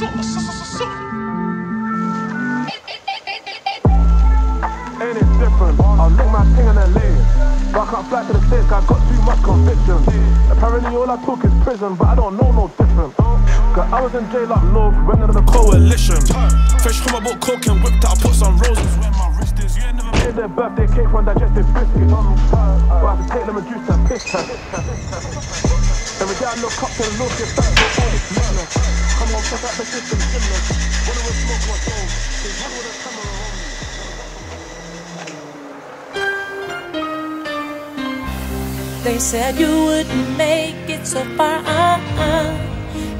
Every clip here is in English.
Ain't it different? I look my thing and the lens. But I can't to the States, I got too much conviction. Apparently all I talk is prison, but I don't know no different. Cause I was in jail up north, running the coalition. Fresh from my bought cooking whipped out, put some roses their birthday cake from digestive biscuits. I have to take them and juice and piss. To. Come on, check out the system, smoke me. They said you wouldn't make it so far, uh-uh.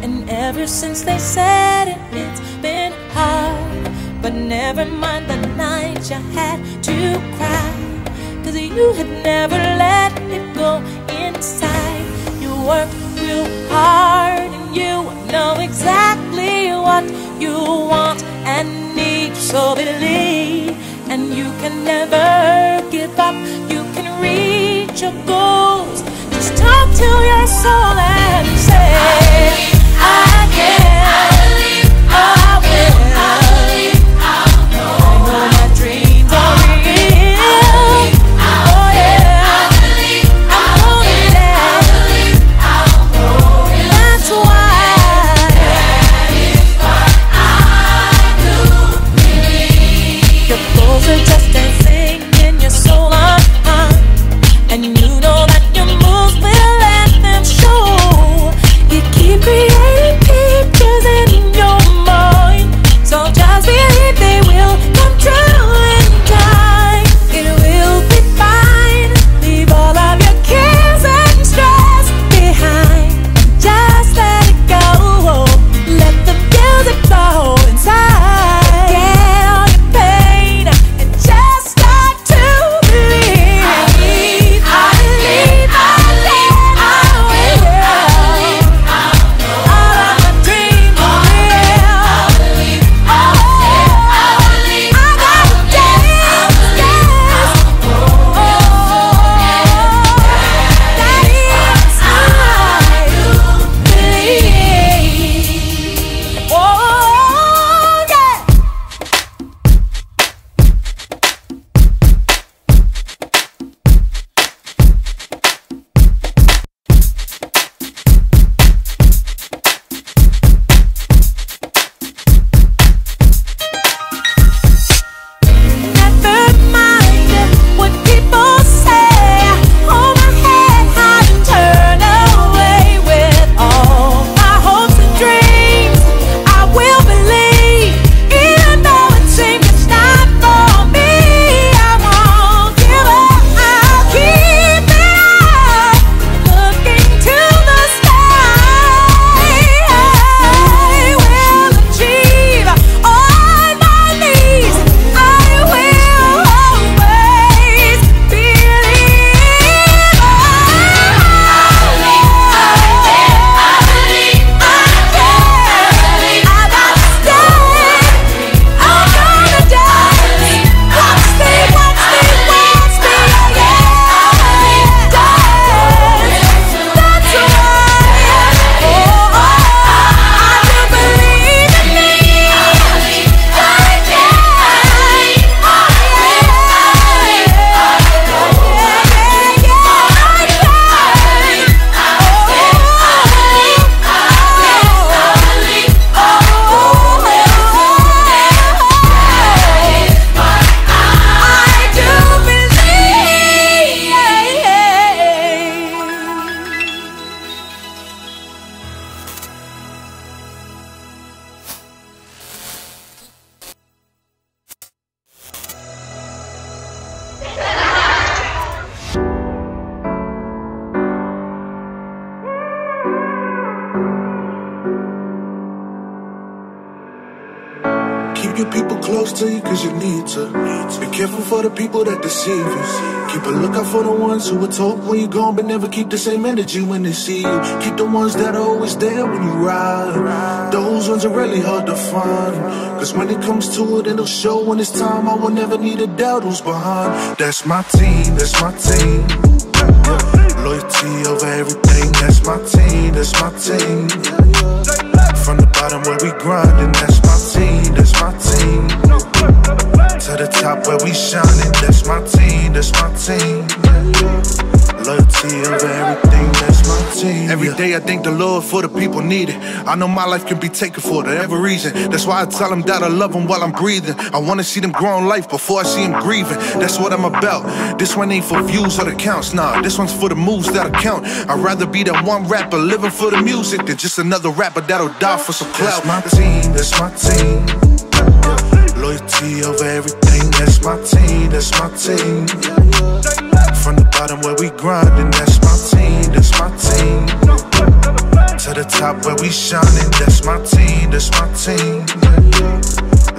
And ever since they said it, it's been hard. But never mind the night you had to cry. Cause you had never let it go inside. You worked real hard and you know exactly what you want and need. So believe, and you can never give up. You can reach your goals. Just talk to Your Keep your people close to you cause you need to. Be careful for the people that deceive you. Keep a lookout for the ones who will talk when you're gone, but never keep the same energy when they see you. Keep the ones that are always there when you ride. Those ones are really hard to find. Cause when it comes to it, it'll show when it's time. I will never need a doubt who's behind. That's my team, that's my team. Every day I thank the Lord for the people needed. I know my life can be taken for whatever reason. That's why I tell them that I love them while I'm breathing. I wanna see them grow in life before I see them grieving. That's what I'm about. This one ain't for views or the counts, nah. This one's for the moves that count. I'd rather be that one rapper living for the music than just another rapper that'll die for some clout. That's my team, that's my team. Loyalty over everything, that's my team, that's my team. From the bottom where we grinding, that's my team, that's my team. To the top where we shining, that's my team, that's my team.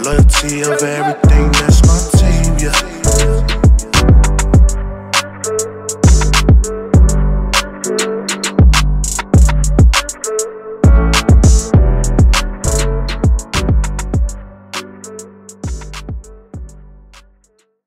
Loyalty over everything, that's my team, yeah.